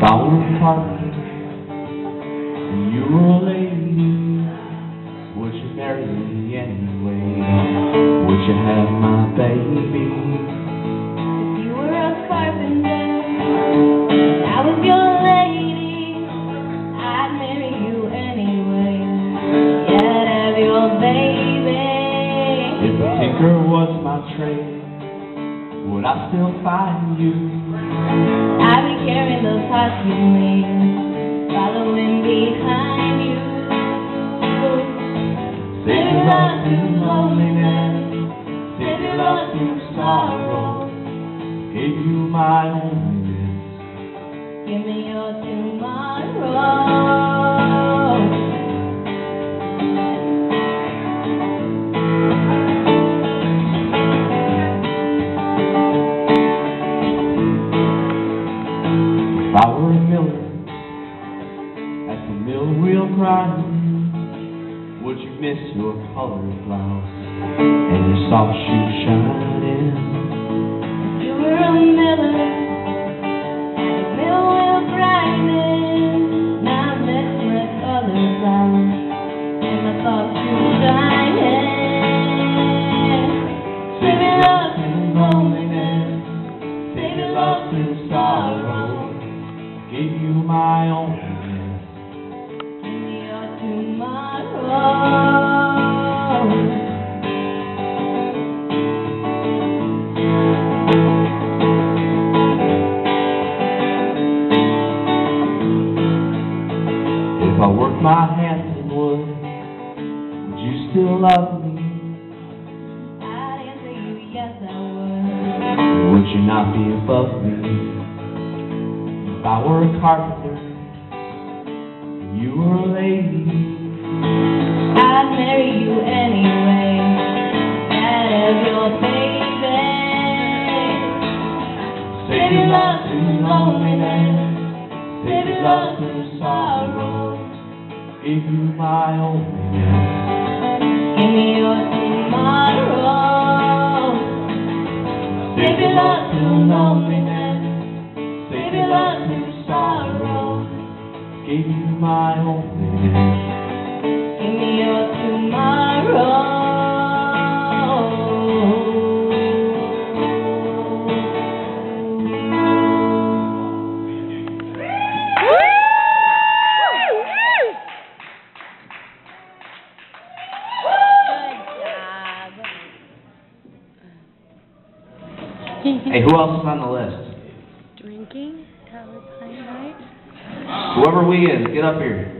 fall apart And you were a lady Would you marry me anyway? Would you have my baby? If you were a carpenter I was your lady I'd marry you anyway Yeah, have your baby If a tinker was my trade Would I still find you? I carrying the pots you made, following behind you. Your love through loneliness, save your love through sorrow. Gave you my loneliness. Give me your tomorrow. A miller at the mill wheel grinding, would you miss your colored blouse and your soft shoes shining? Gave you my loneliness. Give me your tomorrow. If I worked my hands in wood, would you still love me? I'd answer you, yes I would. Would you not be above me? If I were a carpenter, you were a lady, I'd marry you anyway. I'd have your baby. save your love through loneliness, save your love through sorrow. Give you my loneliness. Give me sorrow. Give you my loneliness. Give me your tomorrow. Hey, who else is on the list? Drinking, Tyler Pine Heights. Whoever we is, get up here.